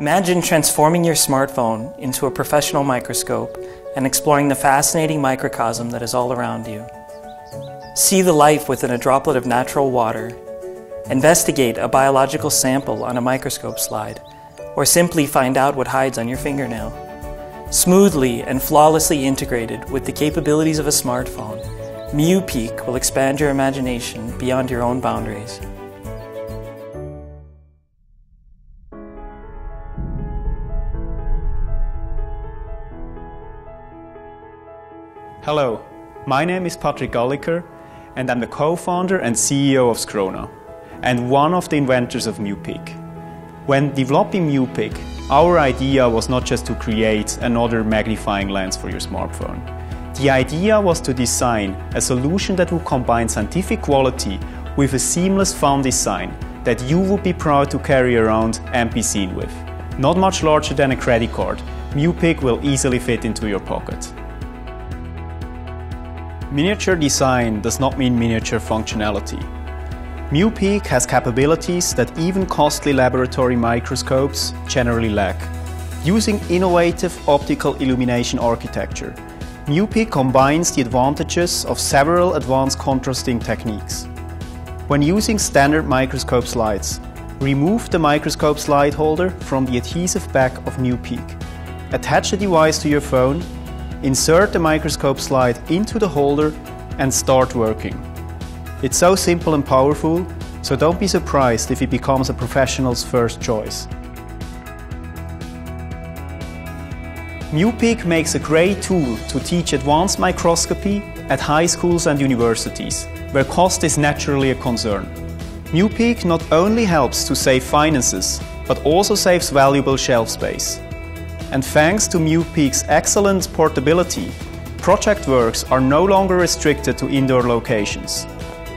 Imagine transforming your smartphone into a professional microscope and exploring the fascinating microcosm that is all around you. See the life within a droplet of natural water. Investigate a biological sample on a microscope slide, or simply find out what hides on your fingernail. Smoothly and flawlessly integrated with the capabilities of a smartphone, µPeek will expand your imagination beyond your own boundaries. Hello, my name is Patrick Galliker and I'm the co-founder and CEO of Scrona and one of the inventors of µPeek. When developing µPeek, our idea was not just to create another magnifying lens for your smartphone. The idea was to design a solution that would combine scientific quality with a seamless fun design that you would be proud to carry around and be seen with. Not much larger than a credit card, µPeek will easily fit into your pocket. Miniature design does not mean miniature functionality. µPeek has capabilities that even costly laboratory microscopes generally lack. Using innovative optical illumination architecture, µPeek combines the advantages of several advanced contrasting techniques. When using standard microscope slides, remove the microscope slide holder from the adhesive back of µPeek. Attach the device to your phone Insert the microscope slide into the holder and start working. It's so simple and powerful, so don't be surprised if it becomes a professional's first choice. µPeek makes a great tool to teach advanced microscopy at high schools and universities, where cost is naturally a concern. µPeek not only helps to save finances, but also saves valuable shelf space. And thanks to µPeek's excellent portability, project works are no longer restricted to indoor locations.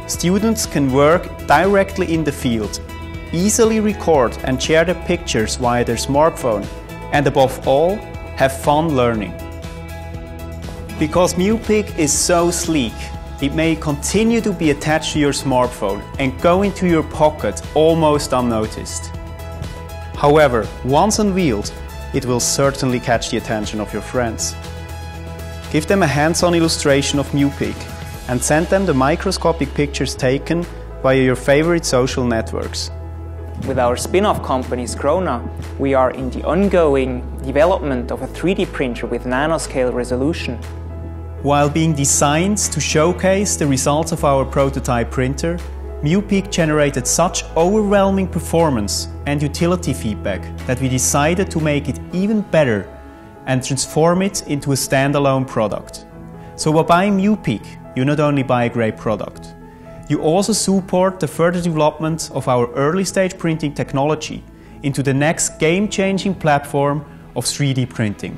Students can work directly in the field, easily record and share their pictures via their smartphone, and above all, have fun learning. Because µPeek is so sleek, it may continue to be attached to your smartphone and go into your pocket almost unnoticed. However, once unveiled, it will certainly catch the attention of your friends. Give them a hands-on illustration of µPeek and send them the microscopic pictures taken via your favorite social networks. With our spin-off company Scrona, we are in the ongoing development of a 3D printer with nanoscale resolution. While being designed to showcase the results of our prototype printer, µPeek generated such overwhelming performance and utility feedback that we decided to make it even better and transform it into a standalone product. So by buying µPeek, you not only buy a great product, you also support the further development of our early stage printing technology into the next game-changing platform of 3D printing.